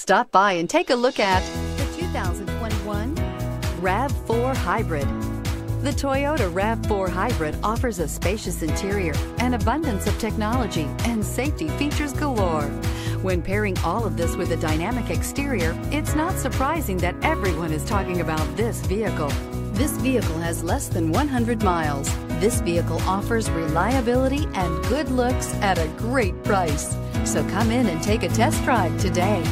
Stop by and take a look at the 2021 RAV4 Hybrid. The Toyota RAV4 Hybrid offers a spacious interior, an abundance of technology, and safety features galore. When pairing all of this with a dynamic exterior, it's not surprising that everyone is talking about this vehicle. This vehicle has less than 100 miles. This vehicle offers reliability and good looks at a great price. So come in and take a test drive today.